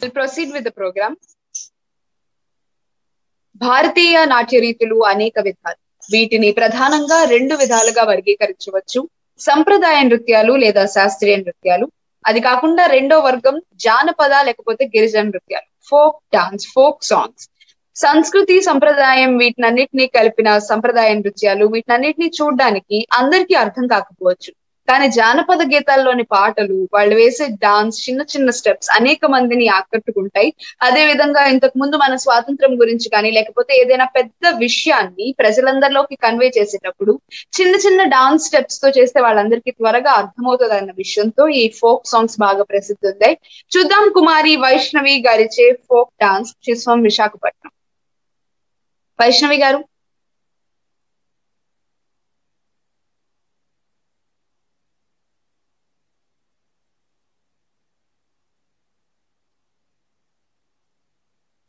We'll proceed with the program. భారతీయ నాట్య రీతులు అనేక విధాలు. వీటిని ప్రధానంగా రెండు విధాలుగా వర్గీకరించవచ్చు. సంప్రదాయ నృత్యాలు లేదా శాస్త్రీయ నృత్యాలు. అది కాకుండా రెండో వర్గం జానపద లేకపోతే గిరిజన నృత్యాలు. ఫోక్ డాన్స్ ఫోక్ సాంగ్స్ సంస్కృతి సంప్రదాయం వీటినన్నిటినీ కలిపిన సంప్రదాయ నృత్యాలు. వీటినన్నిటినీ చూడడానికి అందరికీ అర్థం కాకపోవచ్చు. కానీ జానపద గీతాల్లోని పాటలు వాళ్ళు వేసే డాన్స్ చిన్న చిన్న స్టెప్స్ అనేక మందిని ఆకట్టుకుంటాయి. అదే విధంగా ఇంతకు ముందు మన స్వాతంత్రం గురించి కానీ లేకపోతే ఏదైనా పెద్ద విషయాన్ని ప్రజలందరిలోకి కన్వే చేసేటప్పుడు చిన్న చిన్న డాన్స్ స్టెప్స్తో చేస్తే వాళ్ళందరికీ త్వరగా అర్థమవుతుంది అన్న విషయంతో ఈ ఫోక్ సాంగ్స్ బాగా ప్రసిద్ధి ఉన్నాయి చూద్దాం కుమారి వైష్ణవి గారిచే folk dance from Visakhapatnam. Vaishnavi garu.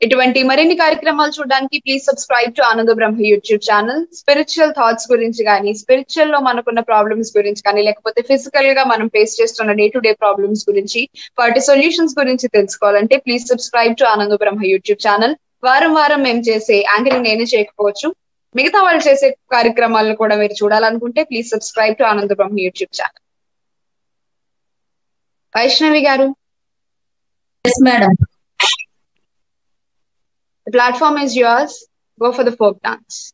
ఇటువంటి మరిన్ని కార్యక్రమాలు చూడడానికి please subscribe to Ananda Brahma YouTube channel spiritual thoughts గురించి కానీ స్పిరిచువల్లో మనకున్న ప్రాబ్లమ్స్ గురించి కానీ లేకపోతే ఫిజికల్గా మనం ఫేస్ చేస్తున్న డే టు డే ప్రాబ్లమ్స్ గురించి వాటి సొల్యూషన్స్ గురించి తెలుసుకోవాలంటే please subscribe to Ananda Brahma YouTube channel వారం వారం మేము చేసే యాంకరింగ్ నేనే చేయకపోవచ్చు. మిగతా వాళ్ళు చేసే కార్యక్రమాలను కూడా మీరు చూడాలనుకుంటే please subscribe to Ananda Brahma YouTube channel Vaishnavi garu. Yes madam The platform is yours. Go for the folk dance.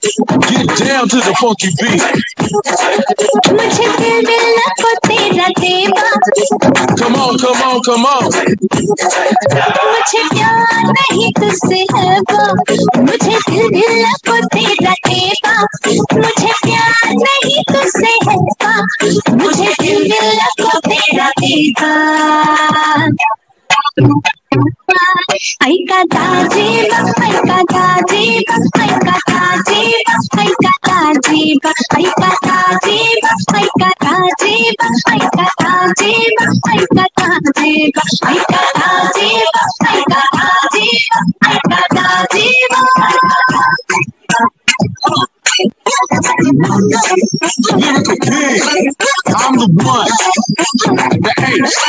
Get down to the funky beat. मुझे दिल मिलना को तेरा देवा Come on, come on, come on. मुझे प्यार नहीं तुझसे है मुझे दिल मिलना को तेरा देवा मुझे प्यार नहीं तुझसे है मुझे दिल मिलना को तेरा देवा ऐका दाजीबा ऐका Dajiba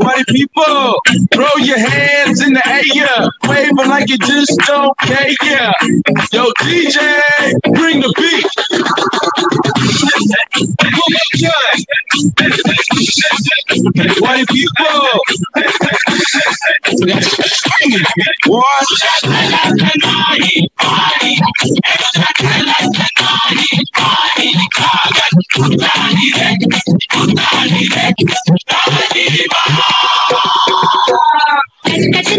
Party people, throw your hands in the air. waving like you just don't care. Yeah. Yo, DJ, bring the beat. Party people.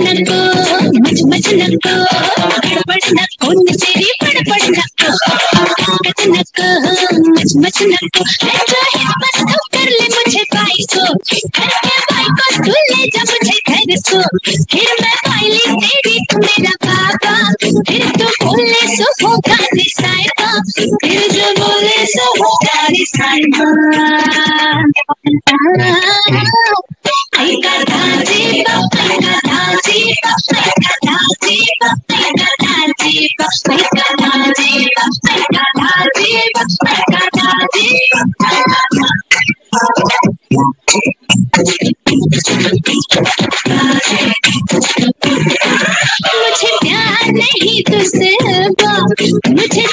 నక్కో మచ్ మచ్ నక్కో పడి నక్కో నిసిరి పడ పడి నక్కో నక్కో మచ్ మచ్ నక్కో फिर मैं पायली तेरी तू मेरा पापा फिर तू बोले सो होगा डिसाइडा फिर जो बोले सो होगा डिसाइडा आई का आई धाजी आई का धाजी आई का धाजी बाप आई का मुझे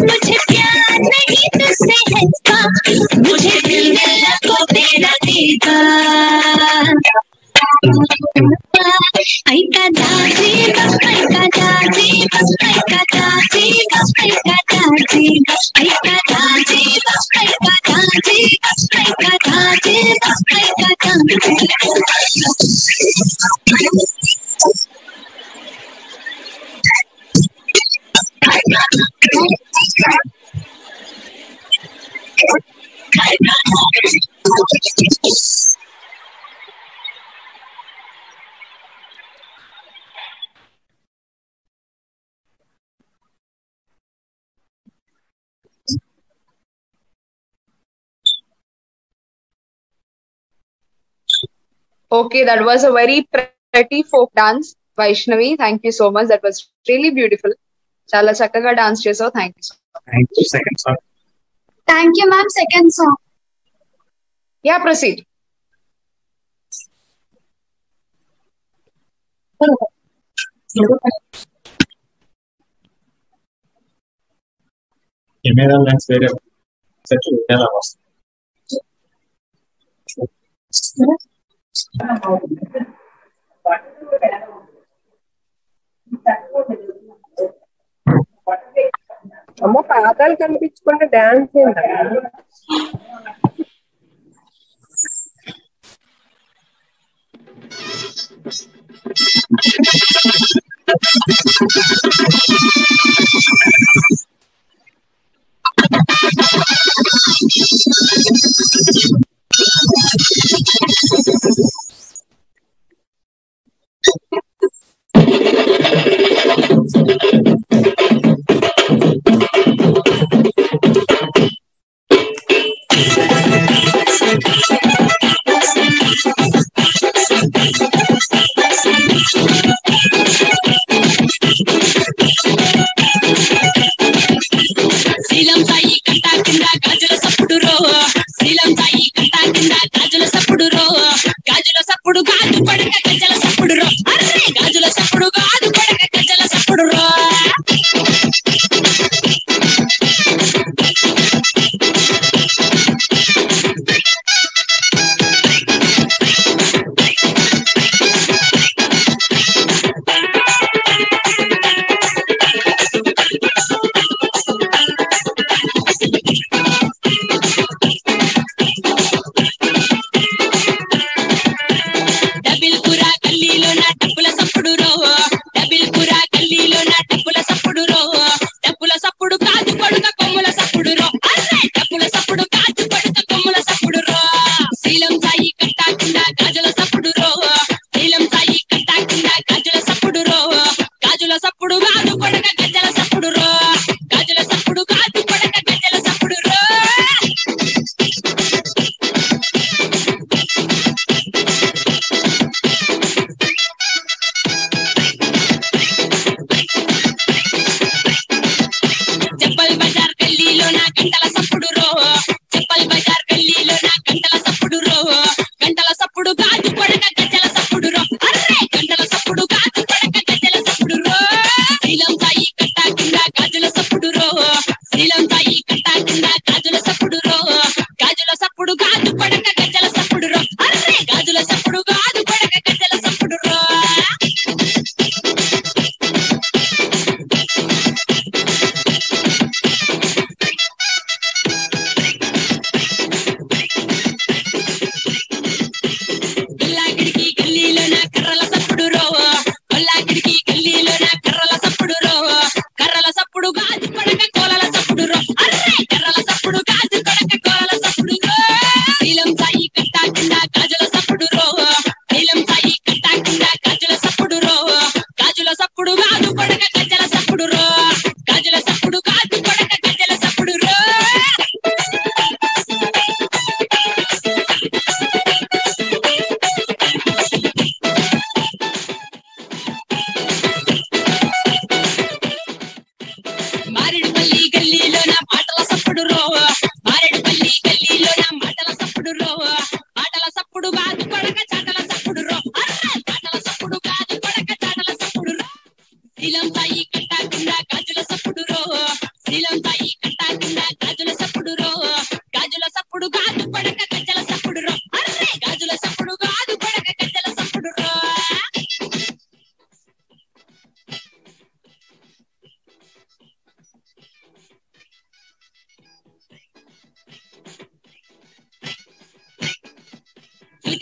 मुझे प्यार नहीं तुझसे है मुझे दिल दिल को तेरा देवा आई का दादी बस आई का दादी बस आई का दादी बस आई का दादी आई का दादी बस आई का दादी बस आई का दादी बस आई का दादी Okay, that was a very pretty folk dance. Vaishnavi, thank you so much. That was really beautiful. Chala chakaga dance cheso. Thank you so. Thank you, second song. Thank you, ma'am. Second song. Yeah proceed camera lens వేరే set ఎలా వస్తుంది అమ్మ పాదాలు కనిపించకుండా dance ఏంటా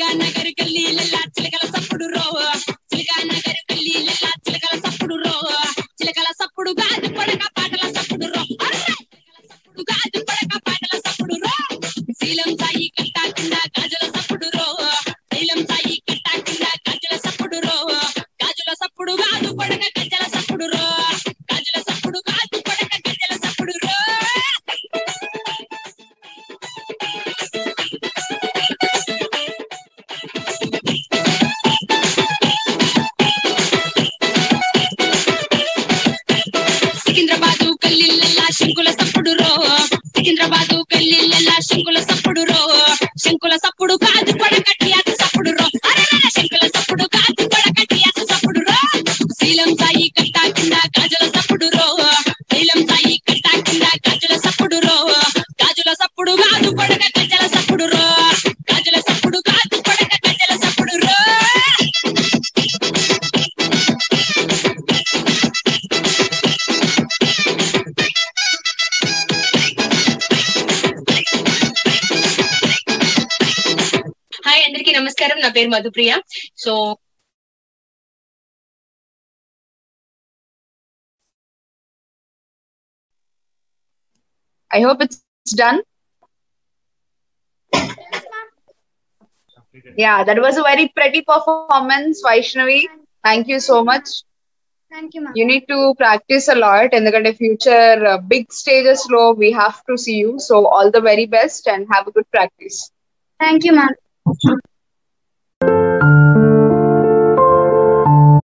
చిలకా నగర్ గల్లీలల్లా చిలకల సప్పుడు రో నమస్కారం నా పేరు Madhupriya so I hope it's done. Yeah, that was a very pretty performance, Vaishnavi. Thank you so much. Thank you, ma'am. You need to practice a lot in the future uh, big stages low we have to see you. So all the very best and have